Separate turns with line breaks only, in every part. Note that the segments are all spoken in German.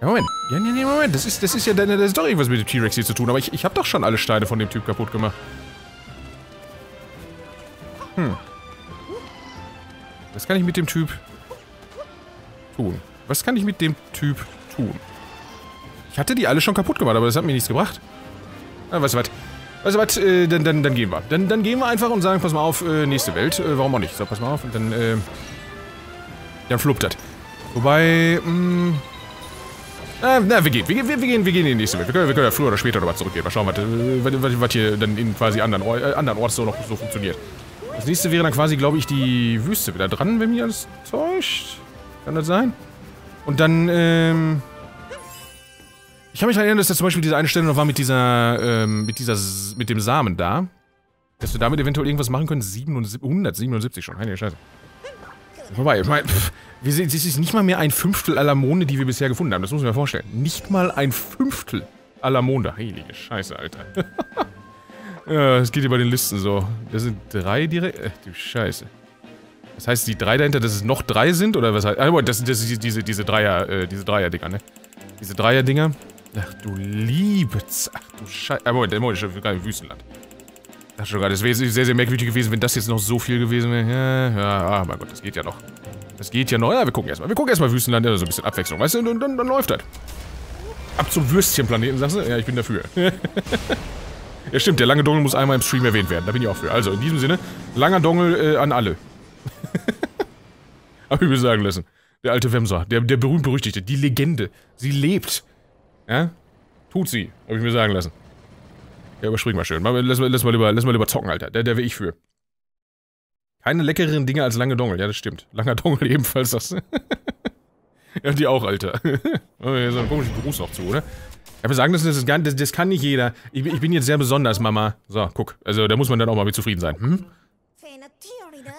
Ja, Moment. Ja, nee, nee, Moment. Das ist, das ist ja, das ist doch irgendwas mit dem T-Rex hier zu tun. Aber ich, ich habe doch schon alle Steine von dem Typ kaputt gemacht. Hm. Was kann ich mit dem Typ tun? Was kann ich mit dem Typ tun? Ich hatte die alle schon kaputt gemacht, aber das hat mir nichts gebracht. Ah, weißt du was? Weißt du was? Äh, dann, dann, dann gehen wir. Dann, dann gehen wir einfach und sagen, pass mal auf, äh, nächste Welt. Äh, warum auch nicht? So, pass mal auf. Und dann, äh, dann fluppt das. Wobei, mh, äh, na, wir gehen, wir, wir, wir, gehen, wir gehen in die nächste Welt. Wir können, wir können ja früher oder später nochmal zurückgehen. Mal schauen, was, äh, was, was hier dann in quasi anderen, äh, anderen Orts so noch so funktioniert. Das nächste wäre dann quasi, glaube ich, die Wüste wieder dran, wenn mich alles täuscht. Kann das sein? Und dann, ähm... Ich kann mich erinnern, dass da zum Beispiel diese eine Stelle noch war mit dieser, ähm, mit dieser, mit dem Samen da. Dass wir damit eventuell irgendwas machen können. 77, 177 schon, heilige Scheiße. Wobei, ich meine, das ist nicht mal mehr ein Fünftel aller Monde, die wir bisher gefunden haben. Das muss man mir vorstellen. Nicht mal ein Fünftel aller Monde. Heilige Scheiße, Alter. ja, das geht hier bei den Listen so. Das sind drei direkt. Ach, du Scheiße. Das heißt, die drei dahinter, dass es noch drei sind? Oder was heißt. Ah, das sind diese, diese Dreier, äh, diese Dreier-Dinger, ne? Diese Dreier-Dinger. Ach du Liebes. Ach du Scheiße. Ah, Moment, Moment, ich gerade im Wüstenland. Das ist schon gerade. Das sehr, sehr merkwürdig gewesen, wenn das jetzt noch so viel gewesen wäre. Ja, ja, ah, mein Gott, das geht ja noch. Das geht ja noch. Ja, wir gucken erstmal. Wir gucken erstmal Wüstenland, ja, so ein bisschen Abwechslung, weißt du? Und dann, dann läuft das. Ab zum Würstchenplaneten, sagst du? Ja, ich bin dafür. ja, stimmt, der lange Dongel muss einmal im Stream erwähnt werden. Da bin ich auch für. Also, in diesem Sinne, langer Dongel äh, an alle. Hab ich mir sagen lassen. Der alte Wemser, der, der berühmt-berüchtigte, die Legende. Sie lebt. Ja? Tut sie, hab ich mir sagen lassen. Ja, überspring mal schön. Lass mal, lass mal, lieber, lass mal lieber zocken, Alter. Der, der wäre ich für. Keine leckeren Dinge als lange Dongel. Ja, das stimmt. Langer Dongel ebenfalls das. ja, die auch, Alter. oh, so ein komischer Gruß noch zu, oder? Ja, wir sagen, das, das, das, das kann nicht jeder. Ich, ich, bin jetzt sehr besonders, Mama. So, guck. Also, da muss man dann auch mal mit zufrieden sein. Hm?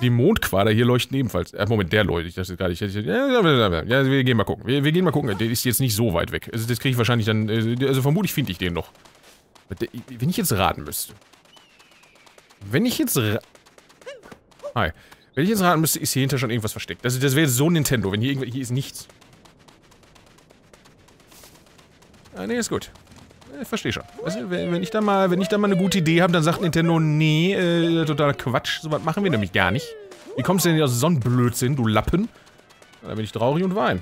Die Mondquader hier leuchten ebenfalls. Äh, Moment, der leuchtet. Das ist gar nicht. Ja, wir gehen mal gucken. Wir, wir, gehen mal gucken. Der ist jetzt nicht so weit weg. Also, das kriege ich wahrscheinlich dann. Äh, also, vermutlich finde ich den noch. Wenn ich jetzt raten müsste. Wenn ich jetzt Hi. Wenn ich jetzt raten müsste, ist hier hinter schon irgendwas versteckt. Das, das wäre so Nintendo, wenn hier irgendwas... Hier ist nichts. Ah, nee, ist gut. Ich verstehe schon. Also, wenn ich da mal, wenn ich da mal eine gute Idee habe, dann sagt Nintendo, nee, äh, totaler Quatsch. So was machen wir nämlich gar nicht. Wie kommst du denn aus so einen Blödsinn, du Lappen? Da bin ich traurig und wein.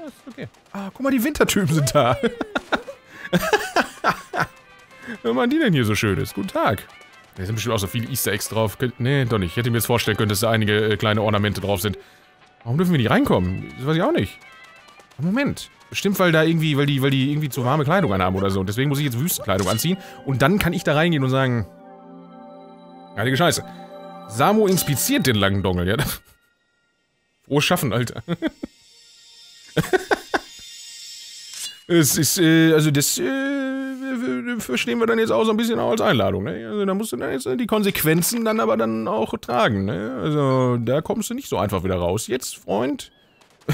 Ja, ist okay. Ah, guck mal, die Wintertypen sind da. Was machen die denn hier so Schönes? Guten Tag. Da sind bestimmt auch so viele Easter Eggs drauf. Nee, doch nicht. Ich hätte mir jetzt vorstellen können, dass da einige äh, kleine Ornamente drauf sind. Warum dürfen wir nicht reinkommen? Das weiß ich auch nicht. Moment. Bestimmt, weil da irgendwie, weil die, weil die irgendwie zu warme Kleidung anhaben oder so. Und deswegen muss ich jetzt Wüstenkleidung anziehen. Und dann kann ich da reingehen und sagen... Heilige Scheiße. Samo inspiziert den langen Dongel, ja? Frohes Schaffen, Alter. es ist, äh, also das, äh, verstehen wir dann jetzt auch so ein bisschen als Einladung. Ne? Also da musst du dann jetzt die Konsequenzen dann aber dann auch tragen. Ne? Also da kommst du nicht so einfach wieder raus. Jetzt, Freund.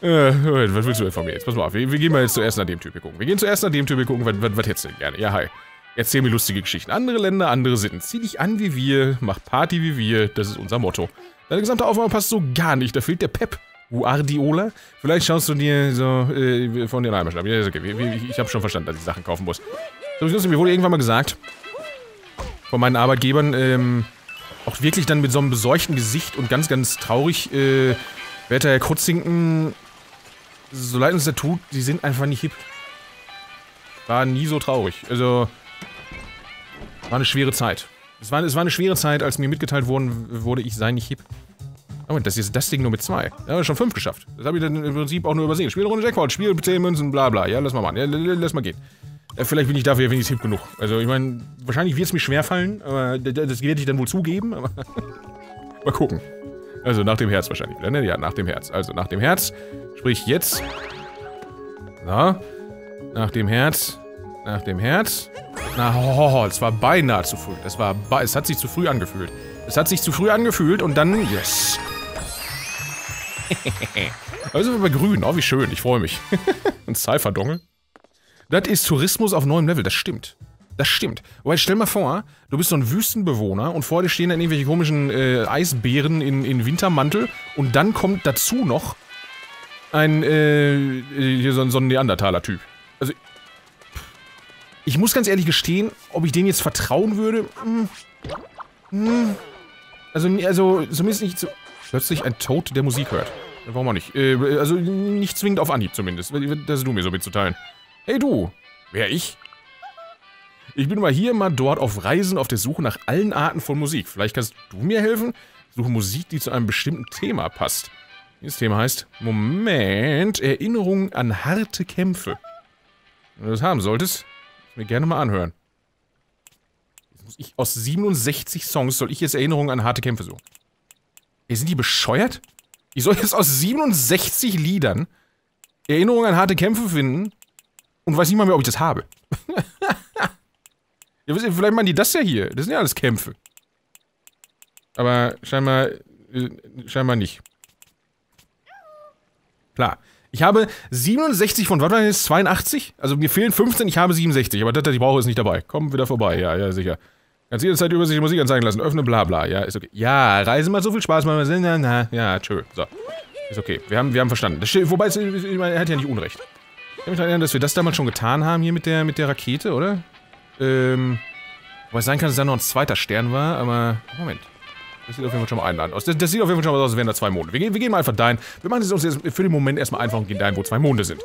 äh, was willst du denn von mir jetzt? Pass mal auf, wir, wir, gehen mal jetzt zuerst nach dem Typ gucken. Wir gehen zuerst nach dem Typ gucken, was, was, was hättest du denn gerne? Ja, hi. Erzähl mir lustige Geschichten. Andere Länder, andere Sitten. Zieh dich an wie wir, mach Party wie wir, das ist unser Motto. Deine gesamte Aufnahme passt so gar nicht, da fehlt der Pep. Guardiola? Vielleicht schaust du dir so äh, von den Heimatstadt. Ja, okay. Ich, ich habe schon verstanden, dass ich Sachen kaufen muss. So, mir wurde irgendwann mal gesagt, von meinen Arbeitgebern, ähm, auch wirklich dann mit so einem besorgten Gesicht und ganz, ganz traurig, äh, werter Herr Krutzington, so leid uns der tut, die sind einfach nicht hip. War nie so traurig. Also, war eine schwere Zeit. Es war, es war eine schwere Zeit, als mir mitgeteilt worden, wurde, ich sei nicht hip. Oh, das ist das Ding nur mit zwei. Da haben wir schon fünf geschafft. Das habe ich dann im Prinzip auch nur übersehen. Spiel Runde Jackpot, Spiel 10 Münzen, bla bla. Ja, lass mal machen. Ja, lass mal gehen. Ja, vielleicht bin ich dafür wenigstens hip genug. Also, ich meine, wahrscheinlich wird es mir schwerfallen, aber das werde ich dann wohl zugeben. Mal gucken. Also, nach dem Herz wahrscheinlich ne? Ja, nach dem Herz. Also, nach dem Herz. Sprich, jetzt. So. Nach dem Herz. Nach dem Herz. Na, oh, es war beinahe zu früh. Es war, es hat sich zu früh angefühlt. Es hat sich zu früh angefühlt und dann, yes. also bei grün, oh wie schön, ich freue mich. Ein Cypher-Dongel. Das ist Tourismus auf neuem Level, das stimmt. Das stimmt. Weil stell mal vor, du bist so ein Wüstenbewohner und vor dir stehen dann irgendwelche komischen äh, Eisbären in, in Wintermantel und dann kommt dazu noch ein, äh, hier so, so ein Neandertaler-Typ. Also, ich muss ganz ehrlich gestehen, ob ich dem jetzt vertrauen würde, hm, hm, also, also, zumindest nicht so, plötzlich ein Toad, der Musik hört. Warum auch nicht? Äh, also, nicht zwingend auf Anhieb zumindest, das ist du mir so mitzuteilen. Hey du, wer ich? Ich bin mal hier, mal dort auf Reisen auf der Suche nach allen Arten von Musik. Vielleicht kannst du mir helfen? Suche Musik, die zu einem bestimmten Thema passt. Dieses Thema heißt, Moment, Erinnerungen an harte Kämpfe. Wenn du das haben solltest, mir gerne mal anhören. Jetzt muss ich aus 67 Songs soll ich jetzt Erinnerungen an harte Kämpfe suchen. Ey, sind die bescheuert? Ich soll jetzt aus 67 Liedern Erinnerungen an harte Kämpfe finden und weiß nicht mal mehr, ob ich das habe. ja, vielleicht meinen die das ja hier. Das sind ja alles Kämpfe. Aber scheinbar, äh, scheinbar nicht. Klar. Ich habe 67 von, was war das, 82? Also mir fehlen 15, ich habe 67, aber das, das ich brauche, ist nicht dabei. Komm wieder vorbei, ja, ja, sicher. Kannst jederzeit über sich Musik anzeigen lassen, öffne, bla bla, ja, ist okay. Ja, Reisen macht so viel Spaß, man na, na, ja, tschö, so. Ist okay, wir haben, wir haben verstanden. Das, wobei, er hat ja nicht Unrecht. Ich kann mich erinnern, dass wir das damals schon getan haben, hier mit der, mit der Rakete, oder? Ähm, wobei es sein kann, dass da noch ein zweiter Stern war, aber, Moment. Das sieht auf jeden Fall schon mal einladend aus. Das, das, sieht auf jeden Fall schon mal aus, als wären da zwei Monde. Wir gehen, wir gehen mal einfach dahin. Wir machen es uns jetzt für den Moment erstmal einfach und gehen dahin, wo zwei Monde sind.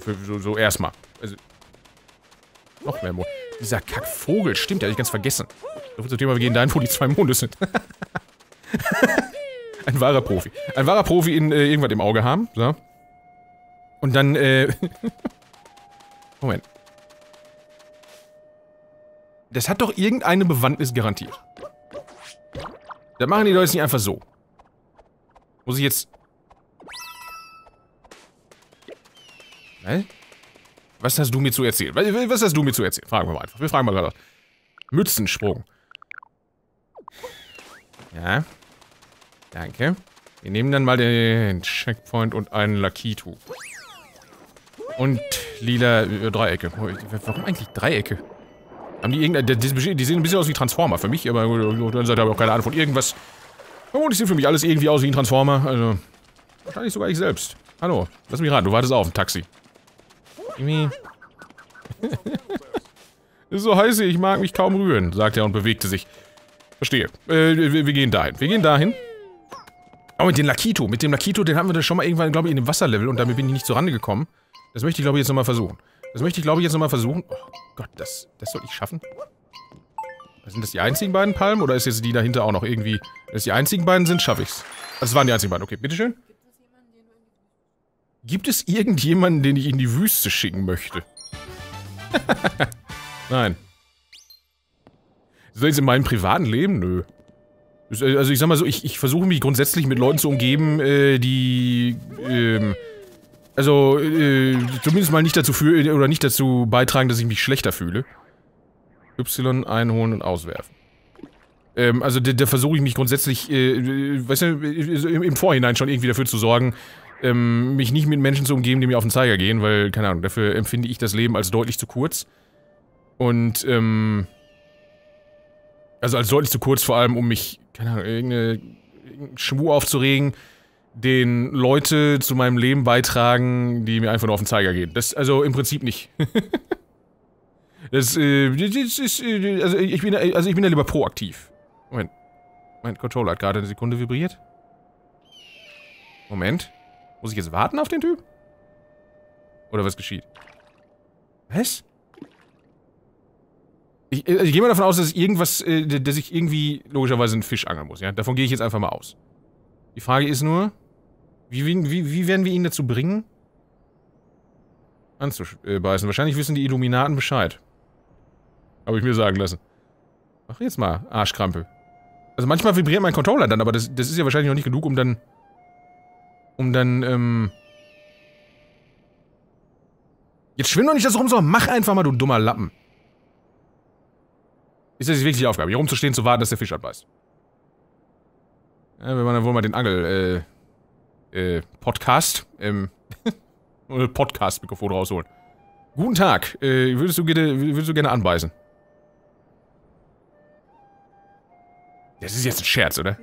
Für, so, so erstmal. Also, noch mehr Monde. Dieser Kackvogel, stimmt, der hatte ich ganz vergessen. So viel zum Thema, wir gehen dahin, wo die zwei Monde sind. Ein wahrer Profi. Ein wahrer Profi in äh, irgendwas im Auge haben. So. Und dann, äh... Moment. Das hat doch irgendeine Bewandtnis garantiert. Das machen die Leute nicht einfach so. Muss ich jetzt... Hä? Was hast du mir zu erzählen? Was hast du mir zu erzählen? Fragen wir mal einfach. Wir fragen mal gerade. Mützensprung. Ja. Danke. Wir nehmen dann mal den Checkpoint und einen Lakitu. Und lila äh, Dreiecke. Warum eigentlich Dreiecke? Haben die irgendeine. Die, die, sehen ein bisschen aus wie Transformer für mich, aber dann seid ihr aber auch keine Ahnung von irgendwas. Oh, die sehen für mich alles irgendwie aus wie ein Transformer. Also. Wahrscheinlich sogar ich selbst. Hallo, lass mich ran, du wartest auf ein Taxi. Irgendwie. so heiß, ich mag mich kaum rühren, sagte er und bewegte sich. Verstehe. Äh, wir, wir gehen dahin. Wir gehen dahin. Oh, mit dem Lakito. Mit dem Lakito, den hatten wir da schon mal irgendwann, glaube ich, in dem Wasserlevel und damit bin ich nicht zur Rande gekommen. Das möchte ich, glaube ich, jetzt nochmal versuchen. Das möchte ich, glaube ich, jetzt nochmal versuchen. Oh Gott, das, das soll ich schaffen. Sind das die einzigen beiden Palmen oder ist jetzt die dahinter auch noch irgendwie... Wenn das die einzigen beiden sind, schaffe ich's. Also, es waren die einzigen beiden. Okay, bitteschön. Gibt es irgendjemanden, den ich in die Wüste schicken möchte? Nein. So jetzt in meinem privaten Leben? Nö. Also ich sag mal so, ich, ich versuche mich grundsätzlich mit Leuten zu umgeben, äh, die, ähm, also, äh, zumindest mal nicht dazu fühlen, oder nicht dazu beitragen, dass ich mich schlechter fühle. Y einholen und auswerfen. Ähm, also da, da versuche ich mich grundsätzlich, äh, weißt du, im, im, Vorhinein schon irgendwie dafür zu sorgen, ähm, mich nicht mit Menschen zu umgeben, die mir auf den Zeiger gehen, weil, keine Ahnung, dafür empfinde ich das Leben als deutlich zu kurz. Und, ähm, also als deutlich zu kurz vor allem, um mich, keine Ahnung, irgendeinen Schmuh aufzuregen, den Leute zu meinem Leben beitragen, die mir einfach nur auf den Zeiger gehen. Das, also im Prinzip nicht. das, äh, das ist, äh, also ich bin, also ich bin ja lieber proaktiv. Moment. Mein Controller hat gerade eine Sekunde vibriert. Moment. Muss ich jetzt warten auf den Typ? Oder was geschieht? Was? Ich, also ich gehe mal davon aus, dass irgendwas, äh, dass ich irgendwie logischerweise einen Fisch angeln muss, ja? Davon gehe ich jetzt einfach mal aus. Die Frage ist nur, wie, wie, wie werden wir ihn dazu bringen, anzubeißen? Wahrscheinlich wissen die Illuminaten Bescheid. Habe ich mir sagen lassen. Mach jetzt mal, Arschkrampe. Also manchmal vibriert mein Controller dann, aber das, das ist ja wahrscheinlich noch nicht genug, um dann... Um dann, ähm... Jetzt schwimm doch nicht das rum, sondern mach einfach mal, du dummer Lappen. Ist das wirklich die Aufgabe, hier rumzustehen, zu warten, dass der Fisch abbeißt? Ja, wenn man dann wohl mal den Angel, äh äh, Podcast, ähm, Podcast-Mikrofon rausholen. Guten Tag, äh, würdest du gerne, würdest du gerne anbeißen? Das ist jetzt ein Scherz, oder?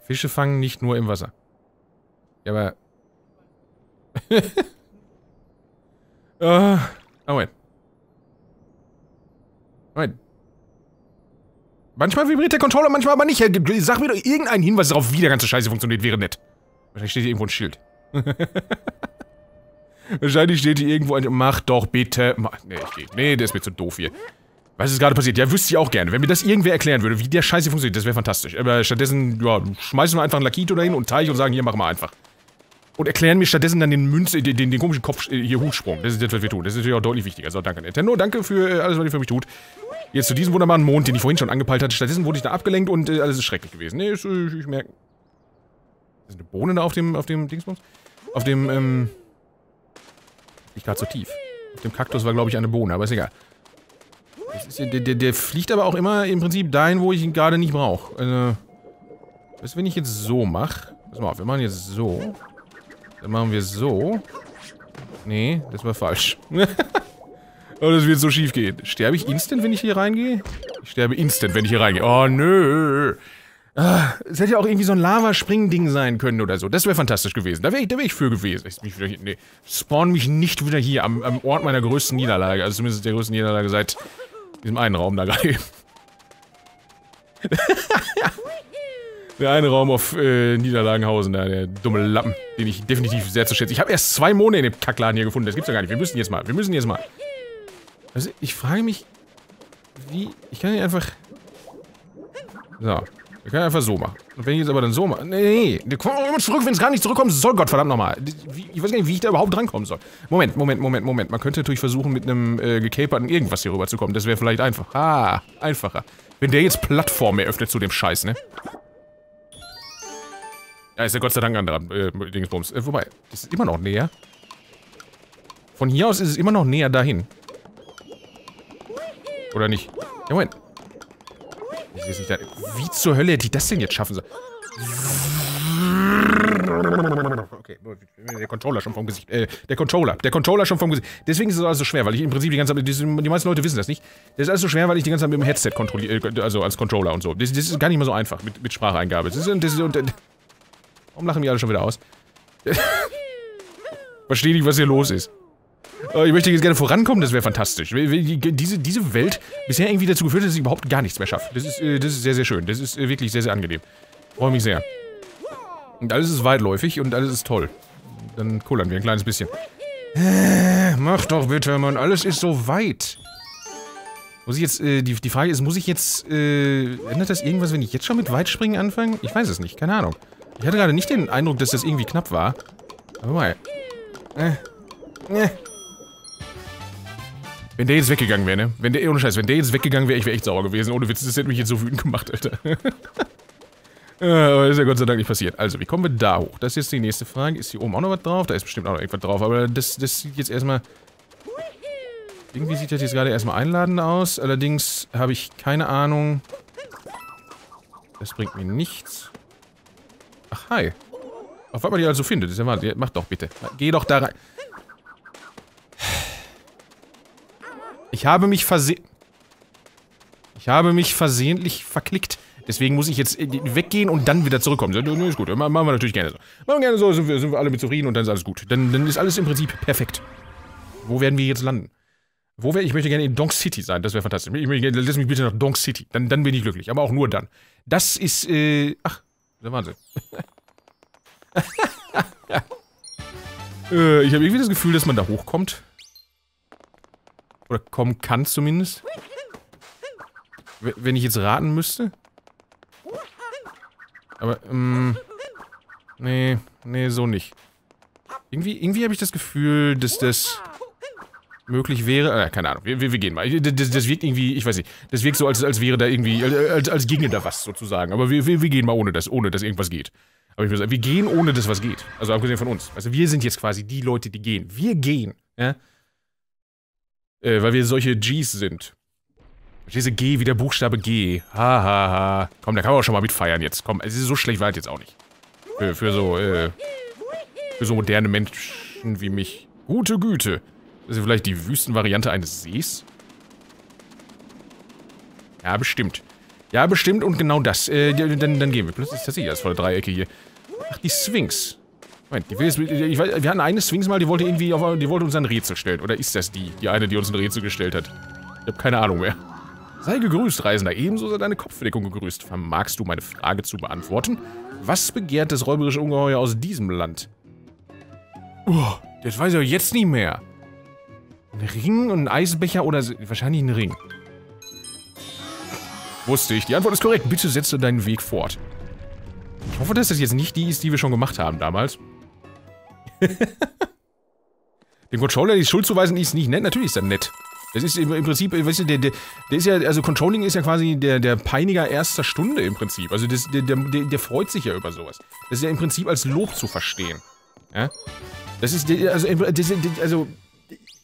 Fische fangen nicht nur im Wasser. Ja, aber uh, Moment. Moment. Manchmal vibriert der Controller, manchmal aber nicht. Sag mir doch irgendeinen Hinweis darauf, wie der ganze Scheiße funktioniert, wäre nett. Wahrscheinlich steht hier irgendwo ein Schild. Wahrscheinlich steht hier irgendwo ein... Mach doch bitte... Nee, ich geh. Nee, der ist mir zu doof hier. Was ist gerade passiert? Ja, wüsste ich auch gerne. Wenn mir das irgendwer erklären würde, wie der Scheiße funktioniert, das wäre fantastisch. Aber stattdessen, ja, schmeißen wir einfach einen Lakito dahin und Teich und sagen, hier, mach mal einfach. Und erklären mir stattdessen dann den Münz, den, den, den komischen Kopf, äh, hier Hutsprung. Das ist das, was wir tun. Das ist natürlich auch deutlich wichtiger. So, danke Nintendo, danke für äh, alles, was ihr für mich tut. Jetzt zu diesem wunderbaren Mond, den ich vorhin schon angepeilt hatte. Stattdessen wurde ich da abgelenkt und äh, alles ist schrecklich gewesen. Nee, ich, ich, ich merke... Ist eine Bohne da auf dem, auf dem Dingsbums? Auf dem, ähm... Nicht gerade so tief. Auf dem Kaktus war, glaube ich, eine Bohne, aber ist egal. Ist, der, der, der, fliegt aber auch immer im Prinzip dahin, wo ich ihn gerade nicht brauche. Also... Was, wenn ich jetzt so mache? Pass mal auf, wir machen jetzt so. Dann machen wir so. Nee, das war falsch. oh, das wird so schief gehen. Sterbe ich instant, wenn ich hier reingehe? Ich sterbe instant, wenn ich hier reingehe. Oh, nö. Ah, es hätte ja auch irgendwie so ein Lavaspring-Ding sein können oder so. Das wäre fantastisch gewesen. Da wäre ich, wär ich für gewesen. Ich mich wieder hier, nee. Spawn mich nicht wieder hier am, am Ort meiner größten Niederlage. Also zumindest der größten Niederlage seit diesem einen Raum da gerade. Der eine Raum auf äh, Niederlagenhausen, da, der dumme Lappen, den ich definitiv sehr zu schätzen. Ich habe erst zwei Monate in dem Kackladen hier gefunden. Das gibt's ja gar nicht. Wir müssen jetzt mal. Wir müssen jetzt mal. Also, ich frage mich, wie... Ich kann hier einfach... So. Wir können einfach so machen. Und wenn ich jetzt aber dann so mache... Nee, nee. Komm immer zurück, wenn es gar nicht zurückkommen soll. Gott, verdammt nochmal. Ich weiß gar nicht, wie ich da überhaupt drankommen soll. Moment, Moment, Moment, Moment. Man könnte natürlich versuchen, mit einem äh, gecaperten irgendwas hier rüberzukommen. Das wäre vielleicht einfach. Ah, einfacher. Wenn der jetzt Plattform eröffnet zu dem Scheiß, ne? Ja, ist ja Gott sei Dank ein anderer äh, Dingsbums. Äh, wobei, ist immer noch näher. Von hier aus ist es immer noch näher dahin. Oder nicht? Ja, Moment. Nicht da. Wie zur Hölle hätte ich das denn jetzt schaffen sollen? Okay, der Controller schon vom Gesicht. Äh, der Controller. Der Controller schon vom Gesicht. Deswegen ist es alles so schwer, weil ich im Prinzip die ganze Zeit. Die, die meisten Leute wissen das nicht. Das ist alles so schwer, weil ich die ganze Zeit mit dem Headset kontrolliere. Äh, also als Controller und so. Das, das, ist gar nicht mehr so einfach mit, mit Spracheingabe. Das ist, das ist, und, Warum lachen die alle schon wieder aus? Verstehe nicht, was hier los ist. Oh, ich möchte jetzt gerne vorankommen, das wäre fantastisch. Diese, diese Welt bisher irgendwie dazu geführt, dass ich überhaupt gar nichts mehr schaffe. Das ist, äh, das ist sehr, sehr schön. Das ist äh, wirklich sehr, sehr angenehm. Freue mich sehr. Und alles ist weitläufig und alles ist toll. Dann kullern wir ein kleines bisschen. Äh, mach doch bitte, Mann. Alles ist so weit. Muss ich jetzt, äh, die, die Frage ist, muss ich jetzt, äh, ändert das irgendwas, wenn ich jetzt schon mit Weitspringen anfange? Ich weiß es nicht, keine Ahnung. Ich hatte gerade nicht den Eindruck, dass das irgendwie knapp war. Aber mal. Äh. Äh. Wenn der jetzt weggegangen wäre, ne? Wenn der, ohne Scheiß, wenn der jetzt weggegangen wäre, ich wäre echt sauer gewesen. Ohne Witz, das hätte mich jetzt so wütend gemacht, Alter. aber das ist ja Gott sei Dank nicht passiert. Also, wie kommen wir da hoch? Das ist jetzt die nächste Frage. Ist hier oben auch noch was drauf? Da ist bestimmt auch noch irgendwas drauf. Aber das, das sieht jetzt erstmal... Irgendwie sieht das jetzt gerade erstmal einladend aus. Allerdings habe ich keine Ahnung... Das bringt mir nichts. Ach, hi. Auf was man die also findet, ist ja Wahnsinn. Mach doch bitte. Geh doch da rein. Ich habe mich verse... Ich habe mich versehentlich verklickt. Deswegen muss ich jetzt äh, weggehen und dann wieder zurückkommen. Nö, ist gut. Machen wir natürlich gerne so. Machen wir gerne so, sind wir, sind wir alle mit zufrieden und dann ist alles gut. Dann, dann ist alles im Prinzip perfekt. Wo werden wir jetzt landen? Wo wäre ich? möchte gerne in Donk City sein. Das wäre fantastisch. Ich möchte, lass mich bitte nach Donk City. Dann, dann bin ich glücklich. Aber auch nur dann. Das ist, äh, ach, der Wahnsinn. äh, ich habe irgendwie das Gefühl, dass man da hochkommt. Oder kommen kann zumindest. Wenn ich jetzt raten müsste. Aber, ähm... Nee, nee, so nicht. Irgendwie, irgendwie habe ich das Gefühl, dass das möglich wäre. Äh, keine Ahnung, wir, wir, wir gehen mal. Das, das, wirkt irgendwie, ich weiß nicht, das wirkt so, als, als wäre da irgendwie, als, als ginge da was sozusagen. Aber wir, wir, wir gehen mal ohne das, ohne dass irgendwas geht. Aber ich würde sagen, wir gehen ohne dass was geht. Also abgesehen von uns. Also wir sind jetzt quasi die Leute, die gehen. Wir gehen, ja. Äh, weil wir solche Gs sind. Diese G wie der Buchstabe G. Hahaha. Ha, ha. Komm, da kann man auch schon mal mitfeiern jetzt. Komm, es ist so schlecht war es jetzt auch nicht. Für, für so, äh, für so moderne Menschen wie mich. Gute Güte. Das ist vielleicht die Wüstenvariante eines Sees? Ja, bestimmt. Ja, bestimmt und genau das. Äh, dann, dann gehen wir. Plötzlich ist das hier, das volle Dreiecke hier. Ach, die Sphinx. Moment, die will ich, weiß, wir hatten eine Sphinx mal, die wollte irgendwie auf, die wollte uns ein Rätsel stellen. Oder ist das die? Die eine, die uns ein Rätsel gestellt hat. Ich habe keine Ahnung mehr. Sei gegrüßt, Reisender. Ebenso sei deine Kopfbedeckung gegrüßt. Vermagst du meine Frage zu beantworten? Was begehrt das räuberische Ungeheuer aus diesem Land? Oh, das weiß ich auch jetzt nicht mehr. Ein Ring und ein Eisbecher oder wahrscheinlich ein Ring. Wusste ich. Die Antwort ist korrekt. Bitte setze deinen Weg fort. Ich hoffe, dass das jetzt nicht die ist, die wir schon gemacht haben damals. Dem Controller die Schuld zuweisen ist nicht nett. Natürlich ist er nett. Das ist im, im Prinzip, weißt du, der, der, der, ist ja, also Controlling ist ja quasi der, der Peiniger erster Stunde im Prinzip. Also das, der, der, der freut sich ja über sowas. Das ist ja im Prinzip als Lob zu verstehen. Ja? Das ist, also, das, also,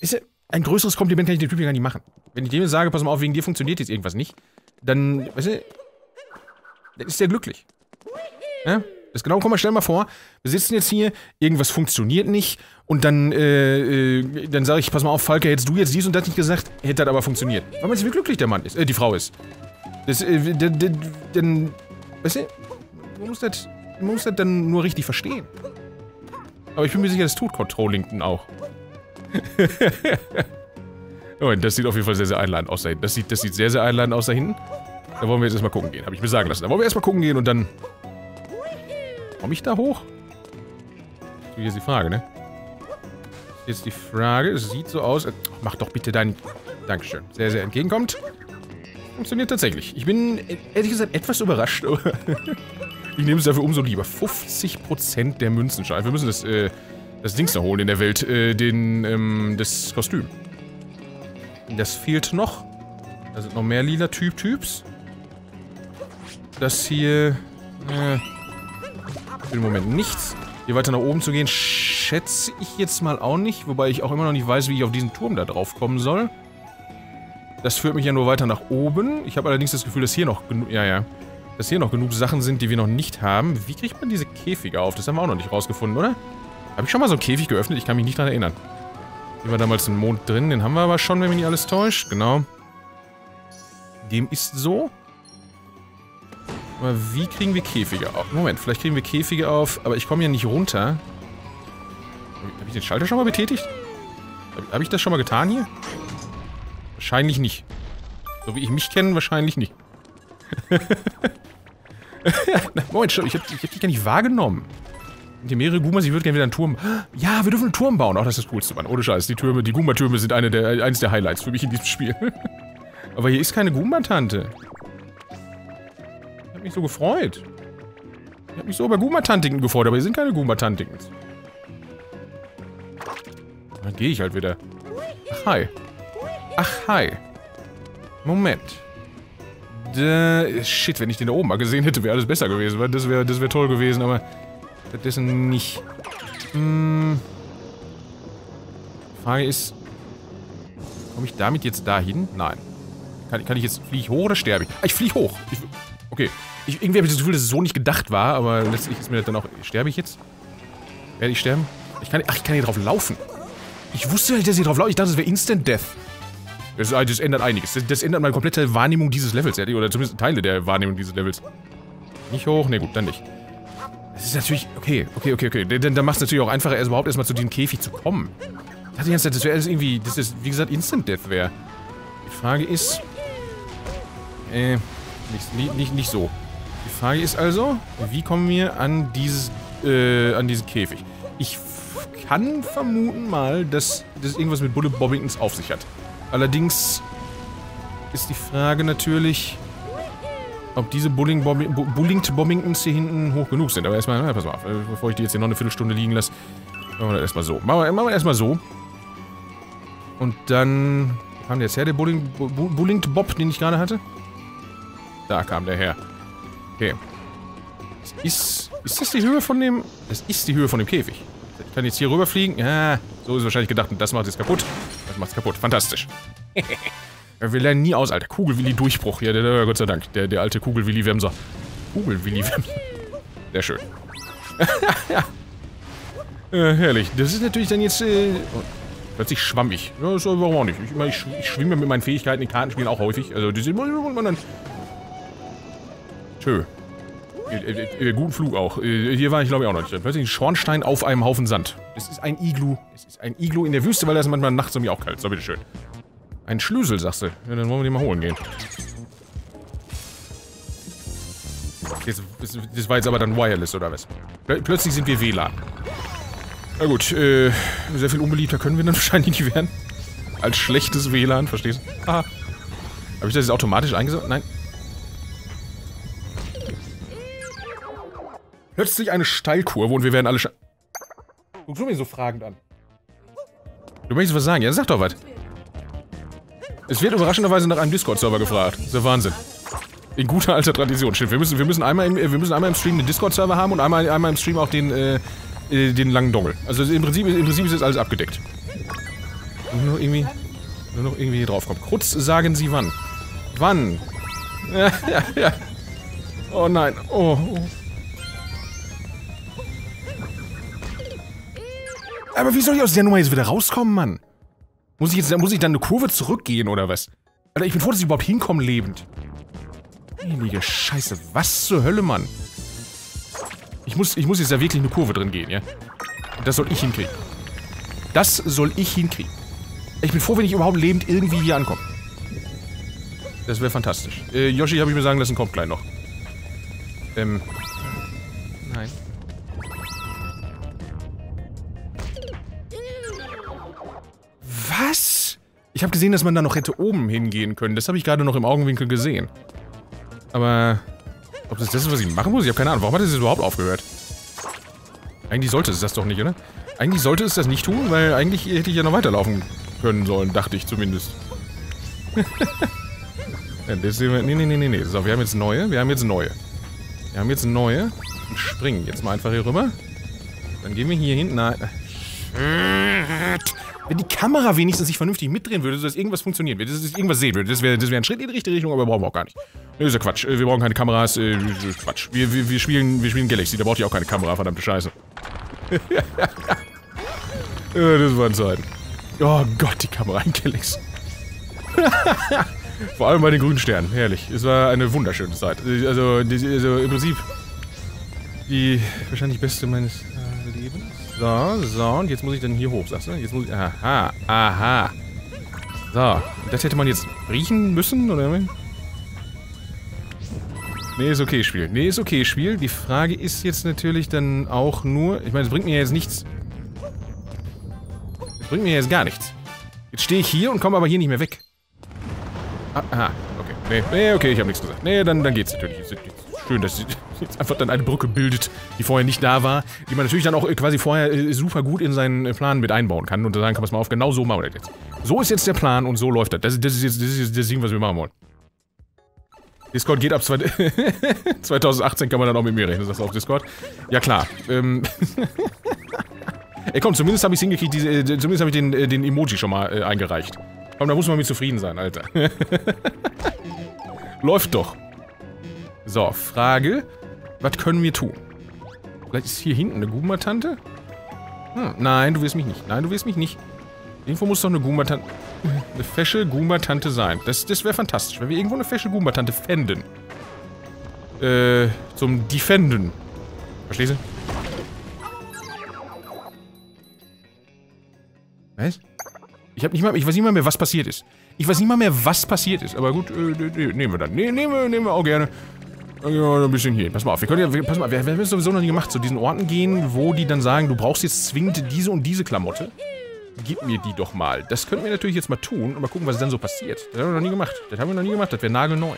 ist ja, ein größeres Kompliment kann ich dem Typen gar nicht machen. Wenn ich dem sage, pass mal auf, wegen dir funktioniert jetzt irgendwas nicht, dann, weißt du, dann ist der glücklich. Ja? Das genau, komm mal, stell mal vor, wir sitzen jetzt hier, irgendwas funktioniert nicht und dann, äh, äh, dann sage ich, pass mal auf, Falke, hättest du jetzt dies und das nicht gesagt, hätte das aber funktioniert. Weil man sieht, wie glücklich der Mann ist, äh, die Frau ist. Das, äh, dann, weißt du, man muss das, man muss das dann nur richtig verstehen. Aber ich bin mir sicher, das tut Controllington auch. oh, das sieht auf jeden Fall sehr, sehr einladend aus da hinten. Das sieht, das sieht sehr, sehr einladend aus da hinten. Da wollen wir jetzt erstmal gucken gehen, habe ich mir sagen lassen. Da wollen wir erstmal gucken gehen und dann Komme ich da hoch? Das ist jetzt die Frage, ne? Jetzt die Frage. Es sieht so aus. Mach doch bitte dein... Dankeschön. Sehr, sehr entgegenkommt. Funktioniert tatsächlich. Ich bin, ehrlich gesagt, etwas überrascht. ich nehme es dafür umso lieber. 50% der Münzen scheint. Wir müssen das, äh, das Dings noch holen in der Welt. Äh, den, ähm, das Kostüm. Das fehlt noch. Da sind noch mehr lila Typ-Typs. Das hier... Äh, im Moment nichts. Hier weiter nach oben zu gehen, schätze ich jetzt mal auch nicht. Wobei ich auch immer noch nicht weiß, wie ich auf diesen Turm da drauf kommen soll. Das führt mich ja nur weiter nach oben. Ich habe allerdings das Gefühl, dass hier noch genug... Ja, ja. Dass hier noch genug Sachen sind, die wir noch nicht haben. Wie kriegt man diese Käfige auf? Das haben wir auch noch nicht rausgefunden, oder? Habe ich schon mal so einen Käfig geöffnet? Ich kann mich nicht daran erinnern. Hier war damals ein Mond drin. Den haben wir aber schon, wenn mich nicht alles täuscht. Genau. Dem ist so. Aber wie kriegen wir Käfige auf? Moment, vielleicht kriegen wir Käfige auf, aber ich komme hier nicht runter. Habe ich den Schalter schon mal betätigt? Habe hab ich das schon mal getan hier? Wahrscheinlich nicht. So wie ich mich kenne, wahrscheinlich nicht. Moment, ich habe hab dich gar nicht wahrgenommen. Die mehrere Gumas, ich würde gerne wieder einen Turm... Ja, wir dürfen einen Turm bauen. Auch das ist das Coolste, Mann. Ohne Scheiß. Die Türme, die Guma-Türme sind eine der, eines der Highlights für mich in diesem Spiel. Aber hier ist keine Guma-Tante mich so gefreut. Ich habe mich so über Guma-Tantiken gefreut, aber hier sind keine Guma-Tantikens. Dann gehe ich halt wieder. Ach, hi. Ach, hi. Moment. D shit, wenn ich den da oben mal gesehen hätte, wäre alles besser gewesen. Das wäre das wär toll gewesen, aber stattdessen nicht. Hm. Frage ist, komme ich damit jetzt dahin? Nein. Kann, kann ich jetzt, fliege ich hoch oder sterbe ich? Ah, ich fliege hoch. Ich, okay. Ich, irgendwie habe ich das Gefühl, dass es so nicht gedacht war, aber letztlich ist mir das dann auch... Sterbe ich jetzt? Werde ich sterben? Ich kann, ach, ich kann hier drauf laufen. Ich wusste nicht, dass ich hier drauf laufe. Ich dachte, das wäre Instant Death. Das, das ändert einiges. Das, das, ändert meine komplette Wahrnehmung dieses Levels. Oder zumindest Teile der Wahrnehmung dieses Levels. Nicht hoch? Ne, gut, dann nicht. Das ist natürlich... Okay, okay, okay, okay. Dann, dann macht es natürlich auch einfacher, erst überhaupt erstmal zu diesem Käfig zu kommen. Ich dachte die ganze Zeit, das wäre irgendwie... Das ist, wie gesagt, Instant Death wäre. Die Frage ist... Äh... Nicht, nicht, nicht so. Die Frage ist also, wie kommen wir an dieses, äh, an diesen Käfig? Ich kann vermuten mal, dass das irgendwas mit Bullet Bobbingtons auf sich hat. Allerdings ist die Frage natürlich, ob diese Bullinged Bobbingtons hier hinten hoch genug sind. Aber erstmal, na, pass mal auf, äh, bevor ich die jetzt hier noch eine Viertelstunde liegen lasse, machen wir das erstmal so. Machen wir, wir erstmal so. Und dann kam der jetzt her, der Bulling, Bullinged Bob, den ich gerade hatte? Da kam der her. Okay. Ist, ist das die Höhe von dem... Das ist die Höhe von dem Käfig. Ich kann jetzt hier rüberfliegen. Ja, so ist wahrscheinlich gedacht. Und das macht es kaputt. Das macht es kaputt. Fantastisch. Wir lernen nie aus, Alter. Kugelwilli-Durchbruch. Ja, der, der, Gott sei Dank. Der, der alte Kugelwilli-Wemser. Kugelwilli-Wemser. Sehr schön. ja. Äh, herrlich. Das ist natürlich dann jetzt... Äh, plötzlich schwammig. Ja, das, warum auch nicht. Ich, ich, ich schwimme mit meinen Fähigkeiten in Kartenspielen auch häufig. Also, die sind man dann Tschö. Äh, äh, guten Flug auch. Äh, hier war ich glaube ich auch noch nicht. Plötzlich ein Schornstein auf einem Haufen Sand. Es ist ein Iglu. Es ist ein Iglu in der Wüste, weil das ist manchmal nachts irgendwie auch kalt. So, bitteschön. Ein Schlüssel, sagst du. Ja, dann wollen wir den mal holen gehen. Das war jetzt aber dann Wireless, oder was? Plötzlich sind wir WLAN. Na gut, äh, sehr viel unbeliebter können wir dann wahrscheinlich nicht werden. Als schlechtes WLAN, verstehst du? Aha. Habe ich das jetzt automatisch eingesetzt? Nein. Plötzlich eine Steilkurve und wir werden alle Guckst du mich so fragend an? Du möchtest was sagen? Ja, sag doch was. Es wird überraschenderweise nach einem Discord-Server gefragt. Das ist der Wahnsinn. In guter alter Tradition. Stimmt, wir müssen, wir müssen, einmal, im, wir müssen einmal im Stream den Discord-Server haben und einmal, einmal im Stream auch den, äh, äh den langen Dongel. Also im Prinzip, im Prinzip ist jetzt alles abgedeckt. Nur noch irgendwie, nur noch irgendwie draufkommt. Kurz sagen Sie wann. Wann? Ja, ja, ja. Oh nein. Oh, oh. Aber wie soll ich aus der Nummer jetzt wieder rauskommen, Mann? Muss ich jetzt, muss ich dann eine Kurve zurückgehen, oder was? Alter, ich bin froh, dass ich überhaupt hinkomme lebend. Heilige Scheiße, was zur Hölle, Mann? Ich muss, ich muss jetzt da wirklich eine Kurve drin gehen, ja? Das soll ich hinkriegen. Das soll ich hinkriegen. Ich bin froh, wenn ich überhaupt lebend irgendwie hier ankomme. Das wäre fantastisch. Äh, Yoshi habe ich mir sagen lassen, kommt gleich noch. Ähm. Ich habe gesehen, dass man da noch hätte oben hingehen können. Das habe ich gerade noch im Augenwinkel gesehen. Aber... Ob das das ist, was ich machen muss? Ich habe keine Ahnung. Warum hat es jetzt überhaupt aufgehört? Eigentlich sollte es das doch nicht, oder? Eigentlich sollte es das nicht tun, weil eigentlich hätte ich ja noch weiterlaufen können sollen, dachte ich zumindest. das nee, nee, nee, nee, nee. So, wir haben jetzt neue, wir haben jetzt neue. Wir haben jetzt neue. Und springen jetzt mal einfach hier rüber. Dann gehen wir hier hinten. Nein. Wenn die Kamera wenigstens sich vernünftig mitdrehen würde, dass irgendwas funktionieren würde, dass irgendwas sehen würde, das wäre das wär ein Schritt in die richtige Richtung, aber brauchen wir auch gar nicht. Das ist ja Quatsch. Wir brauchen keine Kameras. Äh, Quatsch. Wir, wir, wir, spielen, wir spielen Galaxy, da braucht ihr auch keine Kamera, verdammte Scheiße. das waren Zeiten. Oh Gott, die Kamera in Galaxy. Vor allem bei den grünen Sternen. Herrlich. Es war eine wunderschöne Zeit. Also, also im Prinzip die wahrscheinlich beste meines äh. So, so, und jetzt muss ich dann hier hoch, sagst du? Jetzt muss ich... Aha, aha. So, das hätte man jetzt riechen müssen, oder? Nee, ist okay, Spiel. Nee, ist okay, Spiel. Die Frage ist jetzt natürlich dann auch nur... Ich meine, es bringt mir jetzt nichts... Es bringt mir jetzt gar nichts. Jetzt stehe ich hier und komme aber hier nicht mehr weg. Ah, aha, okay. Nee, nee okay, ich habe nichts gesagt. Nee, dann, dann geht's natürlich. Schön, dass jetzt einfach dann eine Brücke bildet, die vorher nicht da war, die man natürlich dann auch äh, quasi vorher äh, super gut in seinen äh, Plan mit einbauen kann und sagen kann, pass mal auf, genau so machen wir das jetzt. So ist jetzt der Plan und so läuft das. Das, das ist jetzt das, ist das Ding, was wir machen wollen. Discord geht ab 2018 kann man dann auch mit mir rechnen, sagst du auf Discord? Ja klar. Ähm Ey komm, zumindest habe ich es hingekriegt, diese, zumindest habe ich den, den Emoji schon mal äh, eingereicht. Komm, da muss man mit zufrieden sein, Alter. Läuft doch. So, Frage. Was können wir tun? Vielleicht ist hier hinten eine Guma-Tante? Hm, nein, du wirst mich nicht. Nein, du wirst mich nicht. Irgendwo muss doch eine Guma-Tante... Eine fesche Guma-Tante sein. Das, das wäre fantastisch, wenn wir irgendwo eine fesche Guma-Tante fänden. Äh, zum Defenden. Verstehst du? Was? Ich hab nicht mal, ich weiß nicht mal mehr, was passiert ist. Ich weiß nicht mal mehr, was passiert ist. Aber gut, äh, nehmen wir dann. Nee, nehmen wir, nehmen wir auch gerne. Ja, ein bisschen hier. Pass mal auf, wir können ja, pass mal, wir, haben es sowieso noch nie gemacht, zu diesen Orten gehen, wo die dann sagen, du brauchst jetzt zwingend diese und diese Klamotte. Gib mir die doch mal. Das könnten wir natürlich jetzt mal tun und mal gucken, was dann so passiert. Das haben wir noch nie gemacht. Das haben wir noch nie gemacht. Das wäre nagelneu.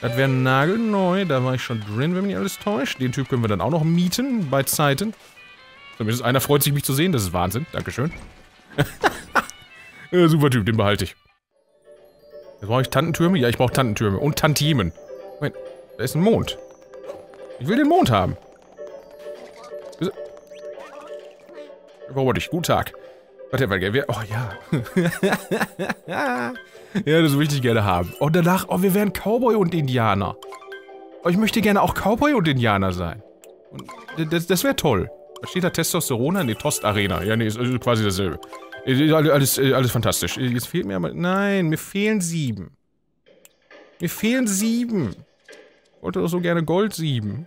Das wäre nagelneu. Da war ich schon drin, wenn mich nicht alles täuscht. Den Typ können wir dann auch noch mieten bei Zeiten. Zumindest einer freut sich, mich zu sehen. Das ist Wahnsinn. Dankeschön. ja, super Typ, den behalte ich. Jetzt brauche ich Tantentürme? Ja, ich brauche Tantentürme. Und Tantiemen. Moment. Da ist ein Mond. Ich will den Mond haben. Überhaupt nicht. Guten Tag. Warte, warte, wir, oh ja. ja, das will ich gerne haben. Und danach, oh, wir wären Cowboy und Indianer. Oh, ich möchte gerne auch Cowboy und Indianer sein. Und das, das wäre toll. Da steht da Testosteron an? Nee, Tost Arena. Ja, nee, ist, ist quasi dasselbe. Alles, alles fantastisch. Jetzt fehlt mir aber... Nein, mir fehlen sieben. Mir fehlen sieben. Wollte doch so gerne Gold sieben.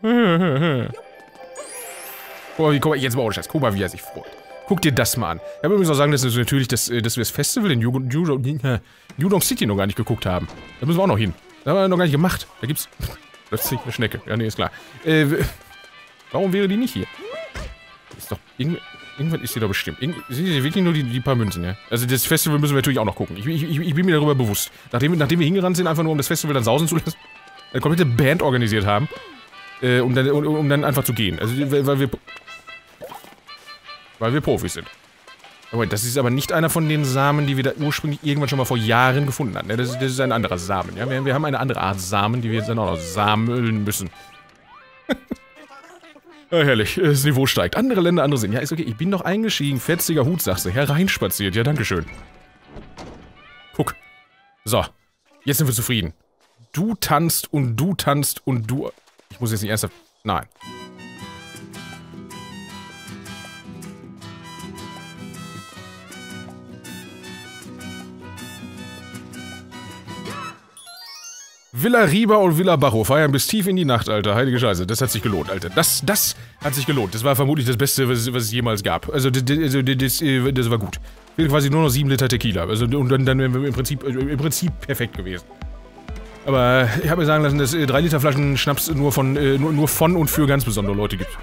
guck mal, guck mal, jetzt mal ohne Scheiß. Guck mal, wie er sich freut. Guck dir das mal an. Ich habe übrigens auch sagen, dass wir natürlich das, äh, dass wir das Festival in New Donk City noch gar nicht geguckt haben. Da müssen wir auch noch hin. Das haben wir noch gar nicht gemacht. Da gibt's... Ist eine Schnecke. Ja, nee, ist klar. Äh, warum wäre die nicht hier? Ist doch... Irgend, irgendwann ist sie doch bestimmt. Sind die wirklich nur die, die paar Münzen, ja? Also das Festival müssen wir natürlich auch noch gucken. Ich, ich, ich, bin mir darüber bewusst. Nachdem, nachdem wir hingerannt sind, einfach nur um das Festival dann sausen zu lassen, eine komplette Band organisiert haben, äh, um, dann, um, um dann einfach zu gehen. Also, weil wir... Weil wir Profis sind. Aber das ist aber nicht einer von den Samen, die wir da ursprünglich irgendwann schon mal vor Jahren gefunden hatten. Das, ist, das ist ein anderer Samen. Ja? Wir, wir, haben eine andere Art Samen, die wir jetzt dann auch noch sammeln müssen. ja, herrlich. Das Niveau steigt. Andere Länder, andere sind. Ja, ist okay. Ich bin doch eingestiegen. Fetziger Hut, sagst du. Hereinspaziert. Ja, dankeschön. Guck. So. Jetzt sind wir zufrieden. Du tanzt und du tanzt und du... Ich muss jetzt nicht ernsthaft... Nein. Villa Riba und Villa Bajo feiern bis tief in die Nacht, Alter. Heilige Scheiße. Das hat sich gelohnt, Alter. Das, das hat sich gelohnt. Das war vermutlich das Beste, was, was es jemals gab. Also, das, also, das, äh, das war gut. Fehlt quasi nur noch 7 Liter Tequila. Also, und dann, dann im Prinzip, äh, im Prinzip perfekt gewesen. Aber ich habe mir sagen lassen, dass 3 äh, Liter Flaschen Schnaps nur von, nur, nur von und für ganz besondere Leute gibt.